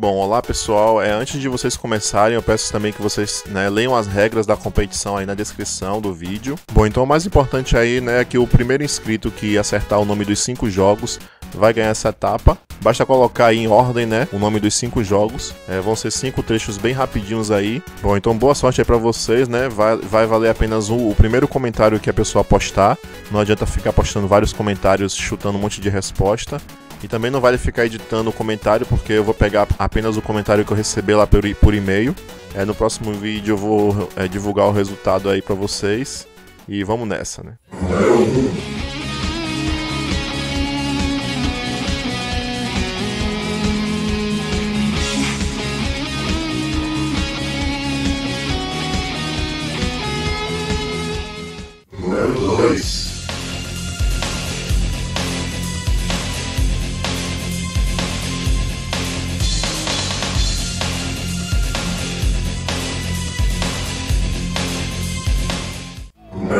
Bom, olá pessoal. É, antes de vocês começarem, eu peço também que vocês né, leiam as regras da competição aí na descrição do vídeo. Bom, então o mais importante aí né, é que o primeiro inscrito que acertar o nome dos cinco jogos vai ganhar essa etapa. Basta colocar aí em ordem, né, o nome dos cinco jogos. É, vão ser cinco trechos bem rapidinhos aí. Bom, então boa sorte aí pra vocês, né. Vai, vai valer apenas o, o primeiro comentário que a pessoa postar. Não adianta ficar postando vários comentários, chutando um monte de resposta. E também não vale ficar editando o comentário, porque eu vou pegar apenas o comentário que eu receber lá por, por e-mail. É, no próximo vídeo eu vou é, divulgar o resultado aí para vocês. E vamos nessa, né? Número